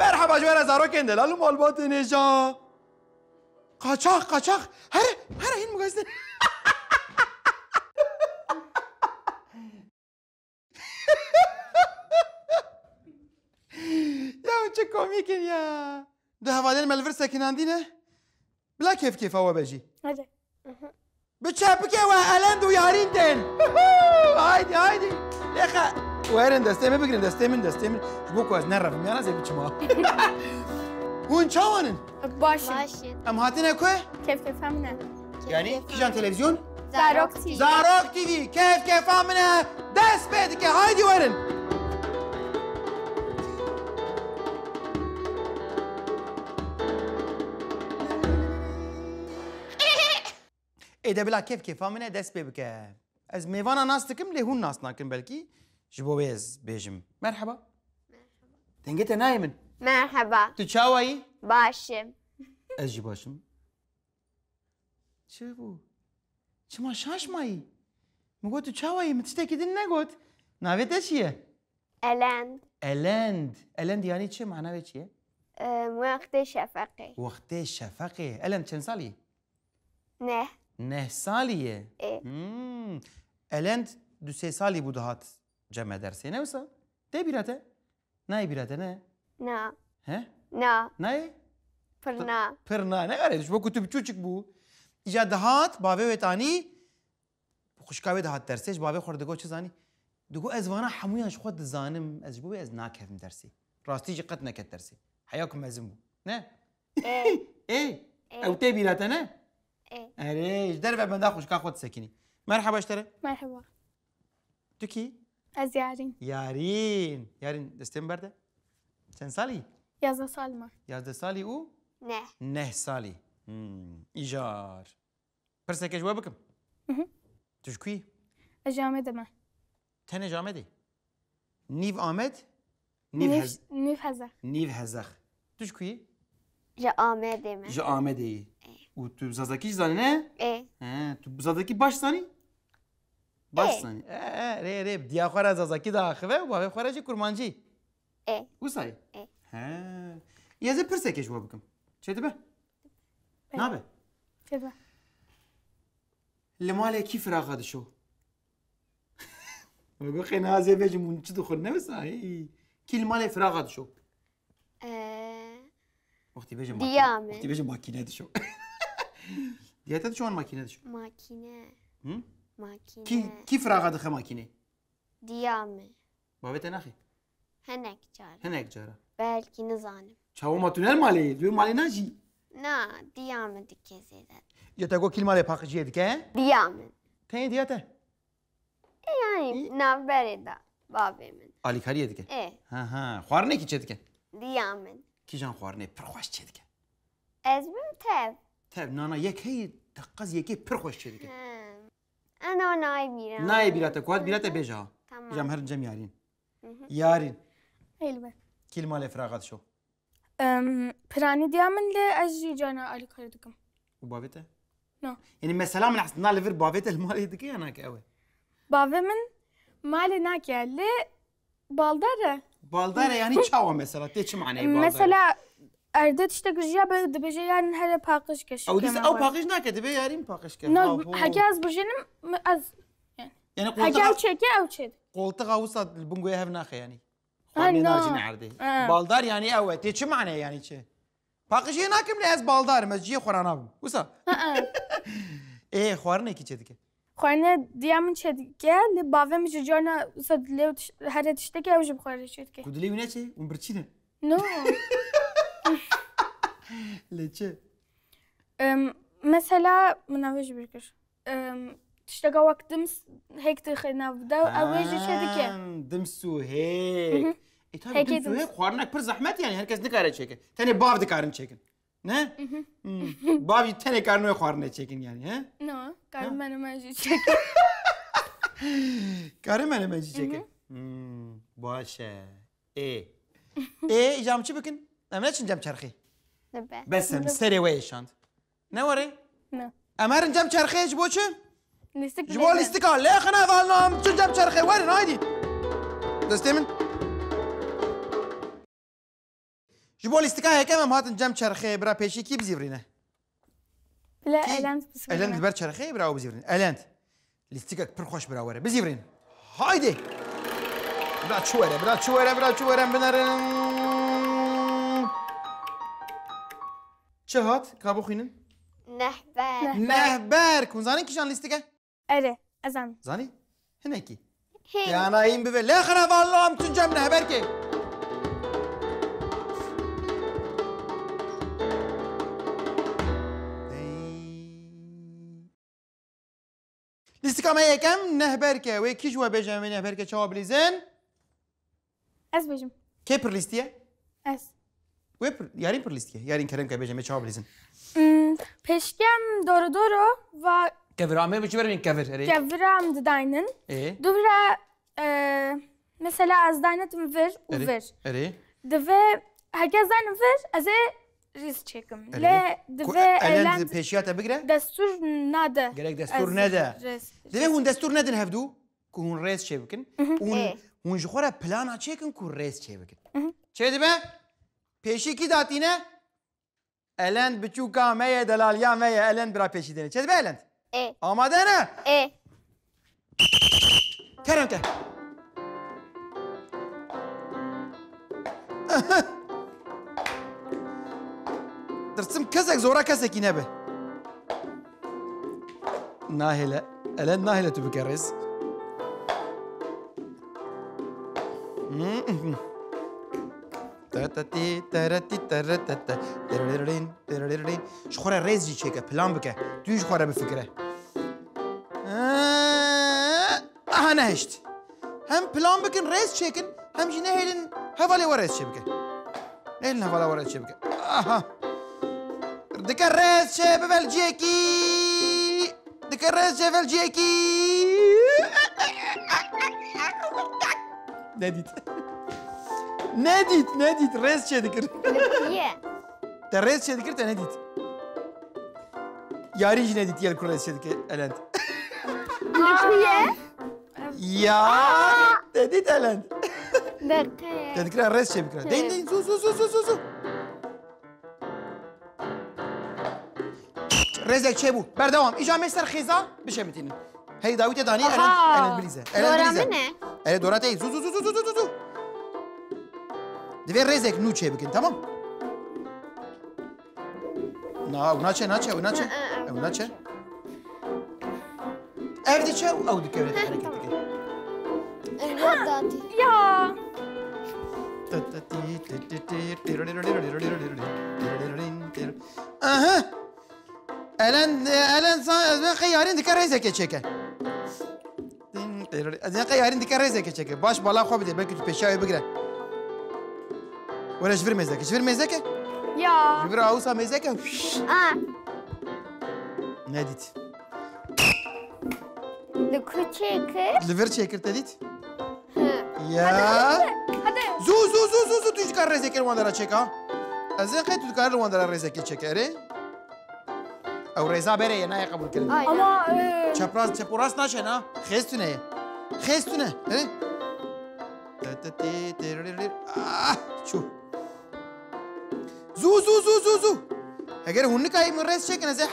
مرحبا جوار زارو كندلال مال باطنجا Kaçak kaçak. Her her ayın magazin. يا وش كوميك يا ده هفادين ملفرسة كناندينة بلا كيف كيف هو بجي هذا بتشابك يا وهالاند ويارين تين هايدي هايدي ليخا وين دستي ما بقرن دستي من دستي من بوكو از نرف ميانا زي بتشما هون چاوانن باشم باشید ئەم هاتینە کوێ كيف كيف همنا یعنی کیژان تەلەڤزیۆن زاروك تي زارۆک تیوی کێف کێفا منە دەست پێ دکە هایدی وەرن ئێدە بلا کێف کێفا منە دەست پێ بکە ئەس میێوانە ناس دکم لێ هون ناس ناکەم بەلکی ji بۆ wêz bêjim merheba dengete nayê min Merhaba. Tu çavayı? Başım. Ezci başım. Çe bu? Çima şaşmayı. Mugo tu çavayı mı tistekidin ne got? Navet eşiye? Elend. Elend. Elend yani çe mana ve çiye? وقت شفقی وقت شفقی الان چند سالی؟ نه نه سالیه؟ اه الان دو سه سالی بود هات جمع درسی نویسا؟ ده بیراته؟ نه بیراته نه؟ Na. he? Na. nayê Pırna. Pırna ne kadar bu kutu bir çocuk bu. İca dahat bave ve tani خوشکاوی دهات درسش بابه خورده گو چه زانی دگو از وانا حمویان خود زانم از بو از ناکهم درسی راستی جی قد نکت درسی حیاکم ازم بو نه E. ای او تی بیراته نه E. اره در و بنده خوشکا خود سکنی مرحبا اشتره مرحبا تو کی أزيارين یارین یارین دستم برده Sen sali? Jaz ne salima. Jaz ne sali u? Ne. Ne sali. Hmm. İcar. Persekej ve bakım. Tuşkuy. Ejamede mi? Ten ejamede. Niv Ahmet. Niv Hezah. Niv Hezah. Niv Hezah. Tuşkuy. Ji Ahmedê me. Ji Ahmedê. Û tu zazakî zanî ne? Ê. Tu zazakî baş zanî? Baş zanî. Rê rê diya xwe re zazakî daxive û bavê xwe re jî kurmancî. ايه وصاي؟ ايه ها يا زي برسك ايش وابكم؟ شو تبه؟ نابه؟ تبه اللي ما عليه كيف راغ هذا شو؟ بقول خي نازي بيجي منشد وخلنا بس هاي كل ما عليه فراغ هذا شو؟ ايه اختي بيجي ديامه اختي بيجي ماكينة هذا شو؟ ديامه هذا شو ماکینه. ماكينة ماكينة كيف راغ هذا خي ماكينة؟ ديامه بابا تناخي Henek çare. هنک جارا Belki nizanim. چاو ما تونر مالی دو مالی نجی Na. Diyame dikkezeden. یا تا گو کیل مالی پاکجیه دیگه Diyame. تین دیتا Yani navberi da. Babimin. آلی کاریه دیگه E. ها ها خوارنه کی چه دیگه Diyamin. کی جان خوارنه پرخوش چه دیگه Ezbim tev. تب نانا یک هی تقز یکی پرخوش چه دیگه Hmm. Ana onay miram. نای بیراته کواد بیراته بیجا Tamam. جام هر جم یارین یارین علمه كي المال شو؟ أم براني ديامن لي أجي جانا ألي كاردكم وبابيتا؟ نو يعني یعنی مثلا من حسنا لفر بابيتا المال يدكي هناك أوي بابي من مالي ناك يالي بالدارة بالدارة یعنی يعني تشاوى مثلا؟ تيتش معنى بالدارة مثلا ارده تشتك جيا دبجي يعني هلا باقش كش او ديس او باقش ناك دبي يارين باقش كش نو حكي از بجنم از یعنی. يعني يعني قلت حكي او تشكي او تشد قلت غاوصة البنغوي هفناخ يعني آه، خاني نو. نارجين عردي آه. بالدار يعني اوي تيش معنى يعني تشي باقيش هناك من از بالدار مسجي خورانا وسا ايه خوارني كي تشدك خوانه ديامن تشيد لي بابا مش جانا صد لي هلا تشتكي او جب خواري تشيد كودلي وين تشي ومبرتشينا نو ليش أم مثلا من اوج بركش أم تشتكى وقت دمس هيك تخينا بدا اوج تشيد دمسو هيك إيه طيب هيك دمسو دمس. هيك خوارنك بر زحمت يعني هركز نكاره تشيكن تاني باب دكارن تشيكن نه بابی تنه کارنوی خوارنه چکن یعنی ها نه کار من مجی چک کاره منه منجی چکن باشه ای ای جام چی بکن امنا چین جام چرخی دبه بسم سری ویشاند نه وره نه امرن جام چرخی جبو چه لیستک جبو لیستیکا لیخنا والنام چون جام چرخی Ji bo lîstika heke em hatin cem çerxeyê bira pêşî kî bizîvirîne? Bila elend bizîvirîne. Elend li ber çerxeyê bira bizîvirîn. Elend. Lîstikek pir xweş bira were. Bizîvirîn. Haydi. Bira çû were, bira çû were, bira çû were em binerin. Çi hat ka bixwînin? Nehber. Nehber. Kun zanî kîjan lîstike? Erê, ez zanî. Zanî? Hinekî. Yanayîn bibe. Lê xiravallam tun cem nehber kê. ما یکم نهبرکه و کی جوا بجم نهبرکه چاو بلیزن از بجم کی پر لیستیه از و پر یارین پر لیستیه یارین کرم که بجم چاو بلیزن peşkem doğru doğru ve کفر عمه بچی برین کفر اری kevram dayının. ای Duvra e, mesela az daynetim ver u اری ver. اری Dve herkes daynem ver az riz çekim. Le dve elend peşiyata bigre? Destur nade. Gerek destur nede. Dve hun destur nedin hevdu? Ku hun rez çevikin. Hun hun jxora plana çekin ku rez çevikin. Çedibe? Peşi ki datine? Elend biçuka meye delal ya meye elend bira peşi dene. Çedibe elend? E. Amade ne? E. Kerem te. آماده نه ای کرم که درسم کسک زورا کسکی نبه ناهله الان ناهله تو بكرز تاتي ترتي ترتت ترررين ترررين شخورا ريز جي تشيكا بلان بكا تو شخورا بفكره اها نهشت هم بلان بكن ريز تشيكن هم جي نهيلن هفالي وريز شبكه نهيلن هفالي Dikkat şefe veleceki. Dikkat şefe veleceki. Ne dit? Ne dit? Ne dit? Res çedikir. Türkiye. Te res çedikir te ne dit? Yarın ne dit? Yel kural çedikir elend. Türkiye. Ya dedi elend. Dakika. Dedikler res çedikir. Deyin deyin su su su su su. رزق چه بردوام ایجا مستر خیزا بشه میتینین هی داوید دانی الان آها. الان بریزه الان دورا بریزه منه اره دورات ای زو زو زو زو زو زو زو دوی رزق نو چه بکن تمام نه اونا چه نه چه اونا چه اه، اه، اونا چه ev di çe ew dike wê hareket dike الورداتي Ya Aha. Elen elen sen xeyarın dike rezeke çeke. Ez xeyarın dike rezeke çeke. Baş bala xwe bide belki tu peşayı bigire. Wala jvir mezeke. Jvir mezeke? ya Jvir awsa mezeke. اه Ne dit? لكوتشيكر Liver çekir te dit? ها Ya. hadi Zu zu zu zu zu tu dikar rezeke wandara çek ha. Ez xey tu dikar wandara rezeke çekere. او رضا بره یا نه قبول کرد اما چپ راست چپ راست نشه نه؟ خیستونه خیستونه چو. زو زو زو زو زو. اگر هون که این رس چکنه زه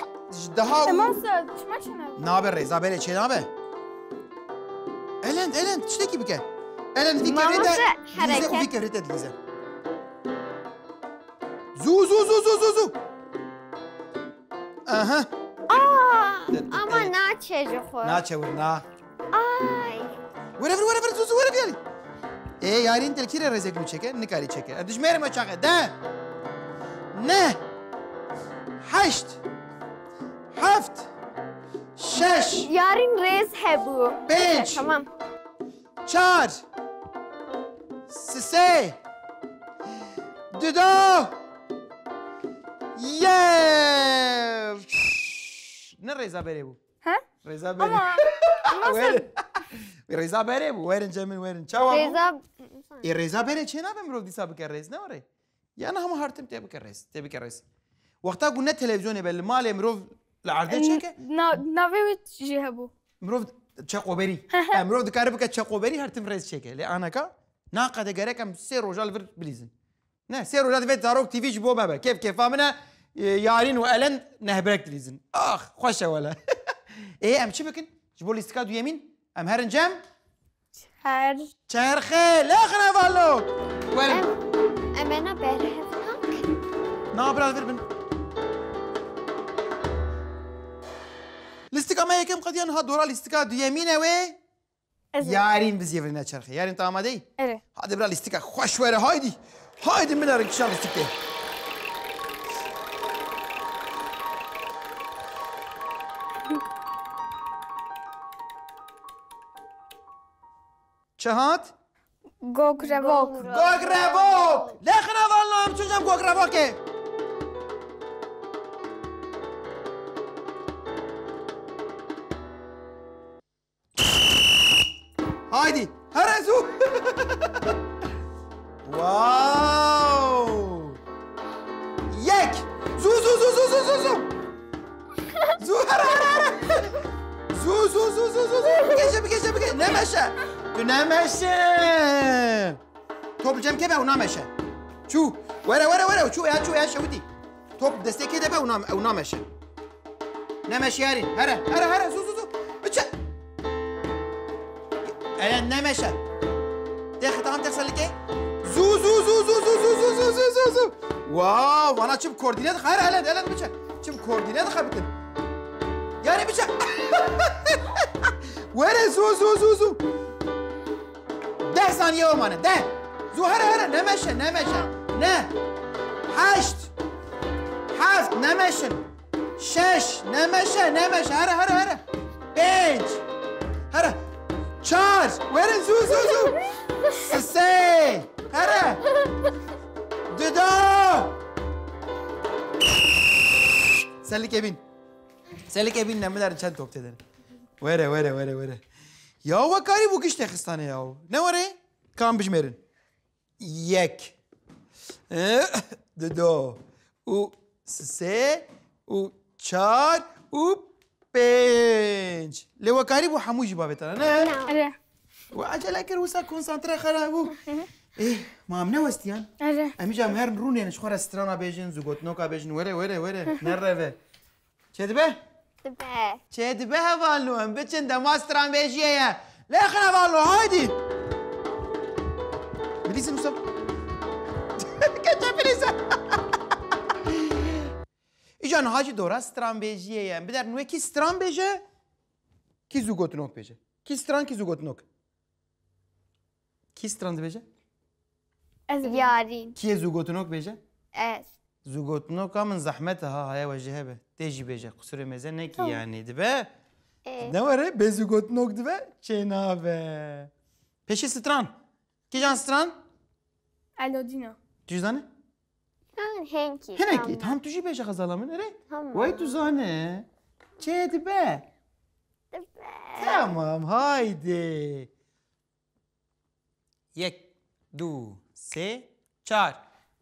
دها اما چما چنه نابه رضا بره. چه نابه الند الند چی کی بکه؟ الند دیگه ریده لیزه او دیگه ریده لیزه. زو زو زو زو زو زو. Aha. Aa, ama na çocuklar. Na çavur na. Ay. Whatever whatever zuzu whatever yani. E yarın telkire rezek mi çeker? Ne kari çeker? E, düşmeyelim o çakı. De. Ne? Haşt. Haft. Şeş. Yarın rez he bu. Beş. Tamam. Çar. Sise. Düdo. Yeah! نه Reza Berebu. Huh? Reza Berebu. Where? Reza Berebu. Where in German? Where in Chawa? Reza. E Reza Bere چه نبم رو دیسا بکر رز نوره. یا نه همه هرتم تی بکر رز تی بکر رز. وقتا گونه تلویزیونه بل مال امروز لعرضه چه که؟ نه نه وی چه هبو. امروز چه قبری؟ امروز دکاره بکه چه قبری هرتم رز چه که؟ لی آنکا ناقده گره کم سه روزال بر بلیزن. Ne serulad ve tarok tiviç bo bebe. Kef kefa mine e, yarîn û elend nehberek dilîzin. Ah xweşe wele. Ê e, em çi bikin? Ji bo lîstika duyemîn em herin cem? Çer. Çerxe lexne valok. Welim. Em em ena berhevnak. Nabral vir bin. Listika me yekem qediyan ha dora listika duyemîn ew e? ê? Yarîn biz yevirine çerxe. Yarîn tu amadeyî? Evet. Hadi bira listika xweş were haydi. Haydi بنارك ان شاء الله تكتب چهات؟ گوگروک گوگروک لخنه والله هم چوزم گوگروکه تو نمشه توپ جمع که به اونا مشه چو وره وره وره چو یا چو یا شودی توپ دسته که ده به اونا اونا مشه نمش یارین هره هره هره زو زو زو بچه الان نمشه ده خطا هم تحصل که زو زو زو زو زو زو زو زو زو زو زو واو وانا چم کوردینات خیر الان الان بچه خبتن یاری بچه وره زو زو زو زو ده ثانیه و منه ده زوهر هره نمیشه نمیشه نه هشت هفت نمیشه شش نمیشه نمیشه هره هره هره پنج هره چهار ورن زو زو زو سه هره دو دو سلیک ابین سلیک ابین نمیدارن چند توپ تدن وره وره وره وره Ya vakarî bû giştek histane ya. Ne were? Kam bijmerin. Yek. Dido. U sê û çar û pênc. Lê wekarî bû hemû jî bavê te ne? We acele kir wisa konsantre xera bû. Ê, mam ne westiyan? Emîca her rûnên ji xwe re strana bêjin, zû gotnoka bêjin were were were nereve. Çe dibe? به چه دبه هوالو هم بچن دماستران بیجیه لیخن هوالو هایدی بلیزه مصطفى کجا بلیزه ایجان هاجی دورا ستران بیجیه یم بدر نوی کی ستران بیجه کی زوگوتنوک بیجه کی ستران کی زوگوتنوک کی ستران بیجه از یارین کی زوگوتنوک بیجه از Zugotno kamın zahmete ha haya vajhe be. Teji beje kusure meze ne ki yani dibe. Ee? Ne var he? Bezugotno dibe çena be. Peşi stran. Kijan stran? Alodina. Cüzdanı? Henki. Henki. Tam tüji beje kazalamın ere. Tamam. Vay tuzane. Çe dibe. Dibe. Tamam haydi. Yek, du, se, çar.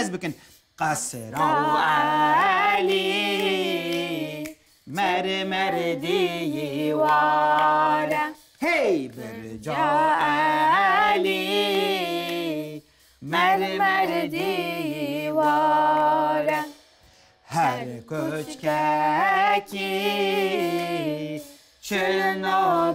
Jam lesbiken. Qasra Ali. Mermer divara. Hey birca Ali. Mermer divara. Her köçkeki çırno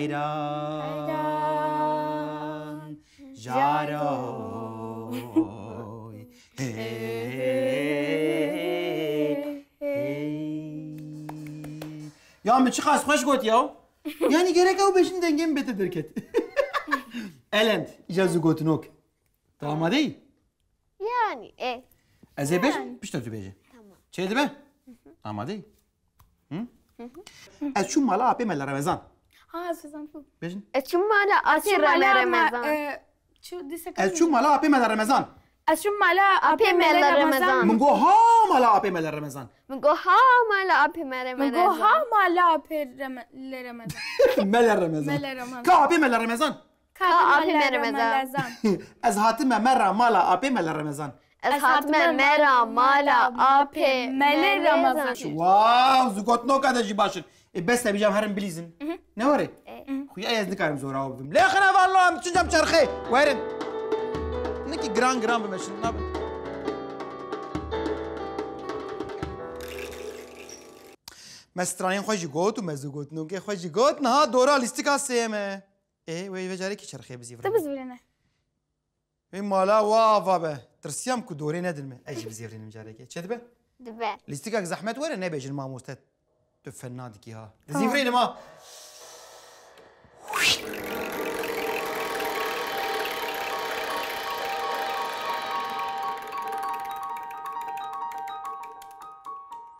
Jai Ram, Jai Roy. یا من چی خاص خوش گوت یا یعنی گرک او بشین دنگیم بته درکت الند اجازه گوت نوک آماده ای؟ یعنی ای از بیش پیش تو بیجه چه دیبه؟ آماده ای؟ از چون مالا اپی مل رمزان Ah, Beijing. E ciumma la apemela Ramazan. E ciumma la apemela Ramazan. E ciumma la apemela Ramazan. Mungo ha ma la apemela Ramazan. Mungo ha ma la apemela Ramazan. Mungo ha ma la apemela Ramazan. Mela Ramazan. Mela Ramazan. Ka apemela Ramazan. Ka apemela Ramazan. Ez hatime mera ma la apemela Ramazan. Ez hatme mera mala ape mele ramazan. Wow, zukotno kadeşi başın. E ben de bijam herim bilizin. Ne var? Xuya ez nikarim zor avdım. Le xana vallahi bütün cam çarxı. Verin. Ne ki gran gran bir meşin. Ne yapın? مسترانین خوشی گوت و مزو گوت نو که خوشی گوت نه دورا لیستی کاسه مه ای وی وجاره کی چرخه بزیور تو بزورینه وی مالا وا وا به ترسیام کو دوری ندن مه اجی بزیورینم جاره کی چه دبه دبه لیستی که زحمت وره نه بیجن ماموستت تو fernadichi ha. Zi vrenim ha.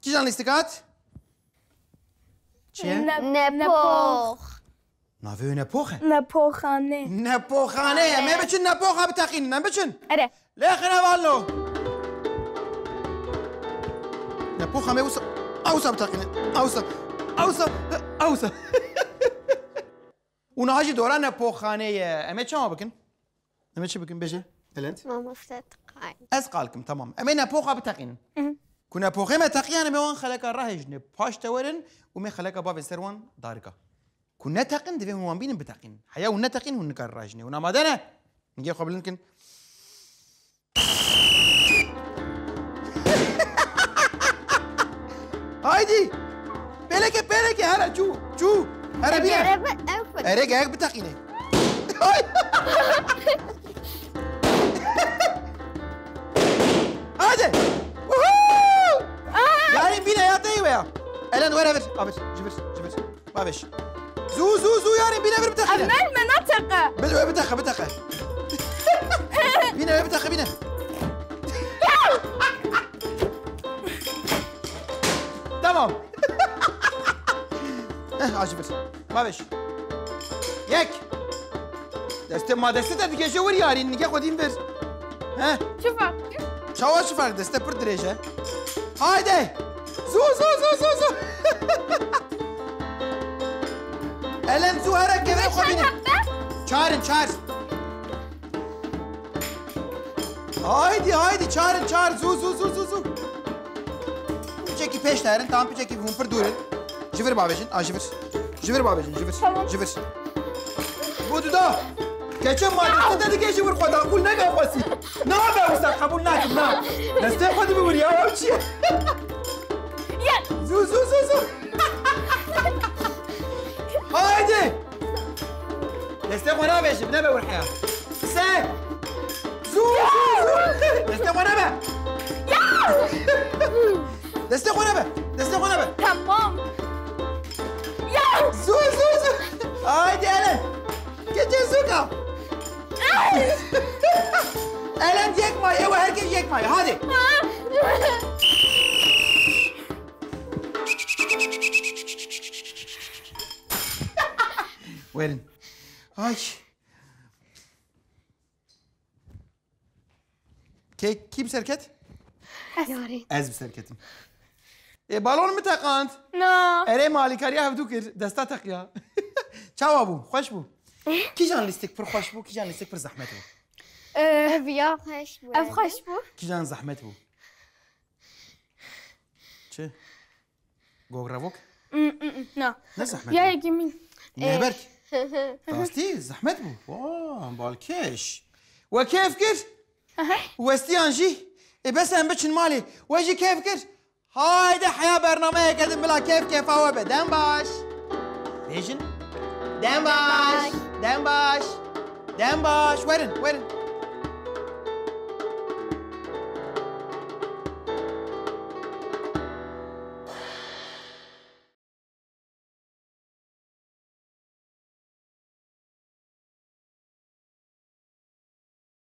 چی جان لیستیکات؟ چیه؟ نپخ ناوی نپخه؟ نپخانه نپخانه می بچن نپخه بتاقینه نم بچن؟ اره لیخنه والو نپخه می بوسه أوسب اوسع أوسب اوسع اوسع اوسع وناجد ورانا بوخانية امت شما بكن؟ امت شو بكن؟ بيجي؟ الانت؟ ما مفتت قاين اسقالكم تمام. امينا بوخا بتقين. كنا بو خيمة تقين تقيان ميوان خلقا راهج نباش تورن ومي خلقا باب السروان داركا كنا تقين دفي هوان بين بتقين. حيا ونا تقين ونكر راهجني. ونا مادانا نجي خبلنكن هايدي! بالك بالك يا هلا شو شو هلا بيها إيه، رجعك بتخيني هذا آه! يعني بينا يا طيبة الان وين بس ابس جبس جبس ما بش زو زو زو يعني بينا بتخيني اما المناطق بتخ بتخ بينا بتخ بينا Tamam. Heh, acı bir. Babiş. Yek. Deste madeste de dikece var yarin. Nike kodin ver. Heh. Şufa. Çava şufa deste pır direce. Haydi. Zu zu zu zu zu. Elem zu herek gebe kodini. Çağırın çağır. Haydi haydi çağırın çağır. Zu zu zu zu zu. Çeki peş derin. Tam çeki humpır durun. Jivir babacın. Ha jivir. Jivir babacın jivir. Tamam. Jivir. Bu da. Geçen madde dedi ki jivir koda. Kul ne kafası. Ne haber usta kabul nakim na. Deste kodu bir buraya. Avçi. Gel. Zu zu zu zu. haydi. دسته قناه بشه بنبه والحياة سه زو زو زو Destek ona be. Destek ona be. Tamam. Ya. Su su su. Haydi Elen. Geçin su kal. Elen yekmayı. Evet herkes yekmayı. Hadi. Verin. Ay. Kek kim serket? Ez. Ez bir serketim. اي بالون متى قانت؟ نا. أري مالي كاريا هفدو كر دستا تقيا. تشاو أبو خوش بو. إيه؟ كي جان لیستک پر خوش بو؟ كي جان لیستک پر زحمت بو؟ أه، بيا. خوش بو. اف خوش بو. كي جان زحمت بو؟ چه؟ گوگراوک؟ نه نه زحمت یا یکی من نه برک آه. راستی زحمت بو. واه بالکش. و کیف کرد؟ وستی آنجی؟ ای بس هم بچن مالی. و کیف کرد؟ هايدا حياة برنامج قدم بلا كيف كيف هو بدن باش بيجن؟ دم باش دم باش دم باش وين وين